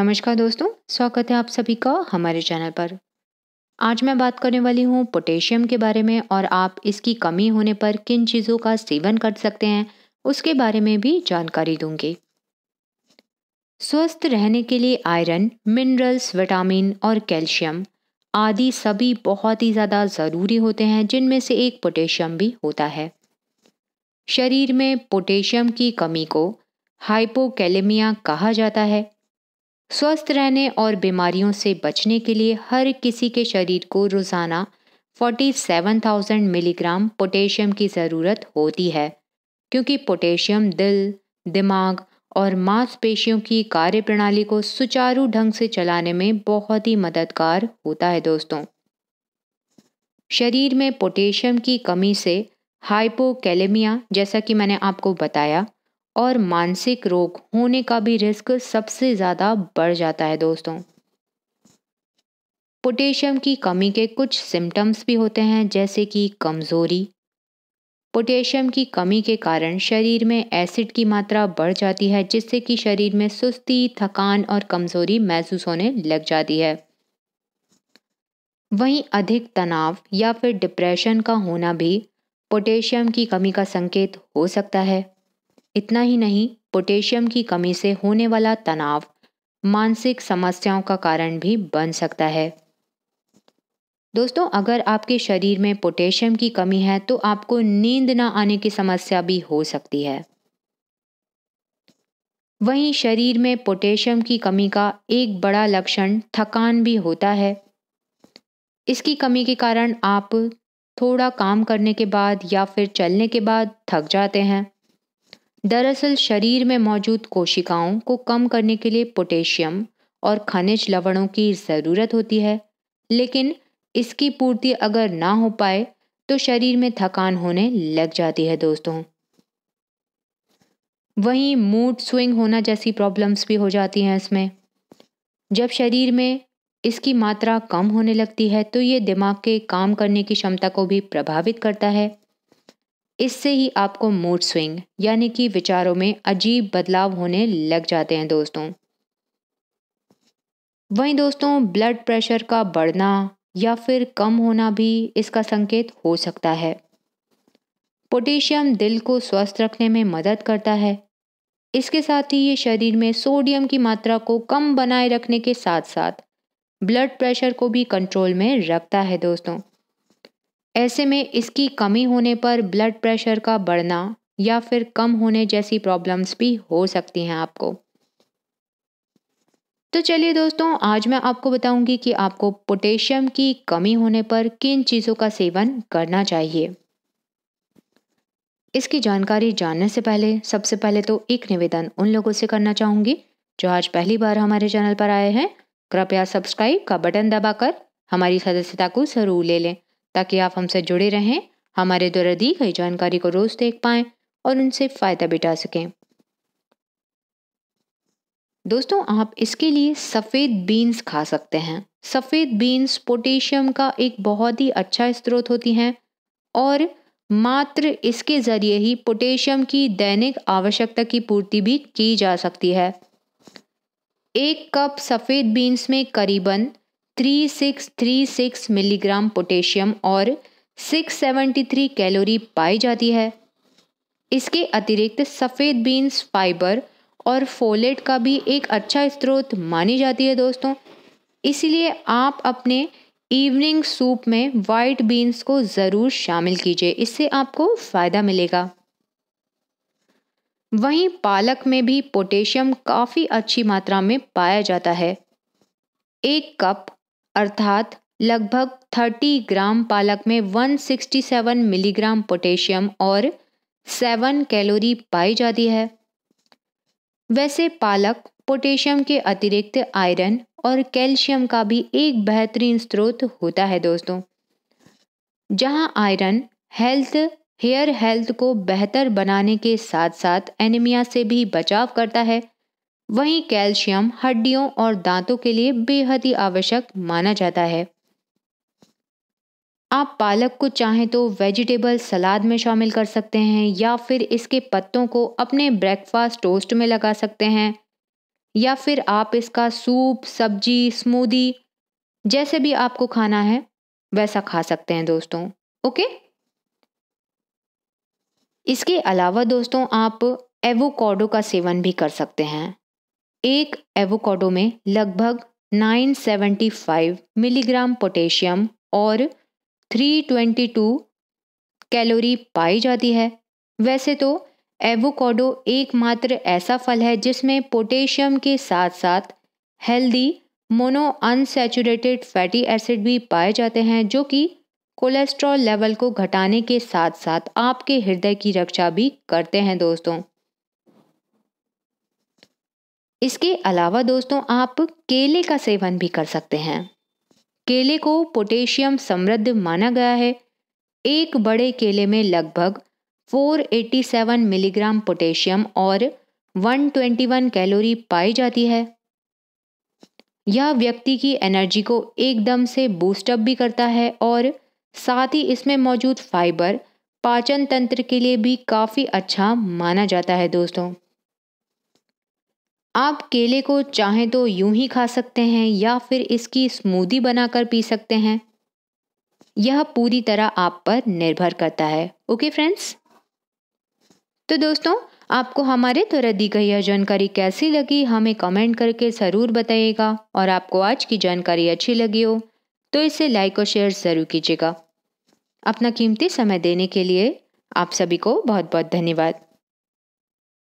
नमस्कार दोस्तों, स्वागत है आप सभी का हमारे चैनल पर। आज मैं बात करने वाली हूँ पोटेशियम के बारे में और आप इसकी कमी होने पर किन चीज़ों का सेवन कर सकते हैं, उसके बारे में भी जानकारी दूँगी। स्वस्थ रहने के लिए आयरन, मिनरल्स, विटामिन और कैल्शियम आदि सभी बहुत ही ज़्यादा ज़रूरी होते हैं, जिनमें से एक पोटेशियम भी होता है। शरीर में पोटेशियम की कमी को हाइपोकैलेमिया कहा जाता है। स्वस्थ रहने और बीमारियों से बचने के लिए हर किसी के शरीर को रोज़ाना 47,000 मिलीग्राम पोटेशियम की ज़रूरत होती है क्योंकि पोटेशियम दिल दिमाग और मांसपेशियों की कार्य प्रणाली को सुचारू ढंग से चलाने में बहुत ही मददगार होता है दोस्तों। शरीर में पोटेशियम की कमी से हाइपोकैलेमिया जैसा कि मैंने आपको बताया और मानसिक रोग होने का भी रिस्क सबसे ज़्यादा बढ़ जाता है दोस्तों। पोटेशियम की कमी के कुछ सिम्टम्स भी होते हैं, जैसे कि कमज़ोरी। पोटेशियम की कमी के कारण शरीर में एसिड की मात्रा बढ़ जाती है, जिससे कि शरीर में सुस्ती, थकान और कमज़ोरी महसूस होने लग जाती है। वहीं अधिक तनाव या फिर डिप्रेशन का होना भी पोटेशियम की कमी का संकेत हो सकता है। इतना ही नहीं, पोटेशियम की कमी से होने वाला तनाव मानसिक समस्याओं का कारण भी बन सकता है। दोस्तों, अगर आपके शरीर में पोटेशियम की कमी है तो आपको नींद ना आने की समस्या भी हो सकती है। वहीं शरीर में पोटेशियम की कमी का एक बड़ा लक्षण थकान भी होता है। इसकी कमी के कारण आप थोड़ा काम करने के बाद या फिर चलने के बाद थक जाते हैं। दरअसल शरीर में मौजूद कोशिकाओं को कम करने के लिए पोटेशियम और खनिज लवणों की ज़रूरत होती है। लेकिन इसकी पूर्ति अगर ना हो पाए तो शरीर में थकान होने लग जाती है दोस्तों। वहीं मूड स्विंग होना जैसी प्रॉब्लम्स भी हो जाती हैं इसमें। जब शरीर में इसकी मात्रा कम होने लगती है तो ये दिमाग के काम करने की क्षमता को भी प्रभावित करता है। इससे ही आपको मूड स्विंग यानी कि विचारों में अजीब बदलाव होने लग जाते हैं दोस्तों। वहीं दोस्तों ब्लड प्रेशर का बढ़ना या फिर कम होना भी इसका संकेत हो सकता है। पोटेशियम दिल को स्वस्थ रखने में मदद करता है। इसके साथ ही ये शरीर में सोडियम की मात्रा को कम बनाए रखने के साथ साथ ब्लड प्रेशर को भी कंट्रोल में रखता है दोस्तों। ऐसे में इसकी कमी होने पर ब्लड प्रेशर का बढ़ना या फिर कम होने जैसी प्रॉब्लम्स भी हो सकती हैं आपको। तो चलिए दोस्तों, आज मैं आपको बताऊँगी कि आपको पोटेशियम की कमी होने पर किन चीज़ों का सेवन करना चाहिए। इसकी जानकारी जानने से पहले, सबसे पहले तो एक निवेदन उन लोगों से करना चाहूँगी, जो आज पहली बार हमारे चैनल पर आए हैं। कृपया सब्सक्राइब का बटन दबाकर हमारी सदस्यता को ज़रूर ले लें। ताकि आप हमसे जुड़े रहें, हमारे द्वारा दी गई जानकारी को रोज देख पाएँ और उनसे फ़ायदा बिठा सकें। दोस्तों, आप इसके लिए सफ़ेद बीन्स खा सकते हैं। सफ़ेद बीन्स पोटेशियम का एक बहुत ही अच्छा स्रोत होती हैं और मात्र इसके ज़रिए ही पोटेशियम की दैनिक आवश्यकता की पूर्ति भी की जा सकती है। एक कप सफ़ेद बीन्स में करीबन three six three six milligram potassium और सिक्स सेवेंटी थ्री कैलोरी पाई जाती है। इसके अतिरिक्त सफ़ेद बीन्स फाइबर और फोलेट का भी एक अच्छा स्रोत मानी जाती है दोस्तों। इसलिए आप अपने इवनिंग सूप में वाइट बीन्स को ज़रूर शामिल कीजिए। इससे आपको फ़ायदा मिलेगा। वहीं पालक में भी पोटेशियम काफ़ी अच्छी मात्रा में पाया जाता है। एक कप अर्थात लगभग 30 ग्राम पालक में 167 मिलीग्राम पोटेशियम और 7 कैलोरी पाई जाती है। वैसे पालक पोटेशियम के अतिरिक्त आयरन और कैल्शियम का भी एक बेहतरीन स्रोत होता है दोस्तों, जहाँ आयरन हेल्थ, हेयर हेल्थ को बेहतर बनाने के साथ साथ एनीमिया से भी बचाव करता है। वहीं कैल्शियम हड्डियों और दांतों के लिए बेहद ही आवश्यक माना जाता है। आप पालक को चाहें तो वेजिटेबल सलाद में शामिल कर सकते हैं या फिर इसके पत्तों को अपने ब्रेकफास्ट टोस्ट में लगा सकते हैं। या फिर आप इसका सूप, सब्ज़ी, स्मूदी जैसे भी आपको खाना है, वैसा खा सकते हैं दोस्तों, ओके? इसके अलावा दोस्तों आप एवोकाडो का सेवन भी कर सकते हैं। एक एवोकाडो में लगभग 975 मिलीग्राम पोटेशियम और 322 कैलोरी पाई जाती है। वैसे तो एवोकाडो एकमात्र ऐसा फल है जिसमें पोटेशियम के साथ साथ healthy mono unsaturated fatty acid भी पाए जाते हैं, जो कि कोलेस्ट्रॉल लेवल को घटाने के साथ साथ आपके हृदय की रक्षा भी करते हैं, दोस्तों। इसके अलावा दोस्तों, आप केले का सेवन भी कर सकते हैं। केले को पोटेशियम समृद्ध माना गया है। एक बड़े केले में लगभग 487 मिलीग्राम पोटेशियम और 121 कैलोरी पाई जाती है। यह व्यक्ति की एनर्जी को एकदम से बूस्टअप भी करता है और साथ ही इसमें मौजूद फाइबर पाचन तंत्र के लिए भी काफ़ी अच्छा माना जाता है दोस्तों। आप केले को चाहें तो यूँ ही खा सकते हैं या फिर इसकी स्मूदी बनाकर पी सकते हैं। यह पूरी तरह आप पर निर्भर करता है। Okay friends? तो दोस्तों, आपको हमारे द्वारा दी गई यह जानकारी कैसी लगी, हमें कमेंट करके ज़रूर बताइएगा। और आपको आज की जानकारी अच्छी लगी हो तो इसे लाइक और शेयर ज़रूर कीजिएगा। अपना कीमती समय देने के लिए आप सभी को बहुत बहुत धन्यवाद।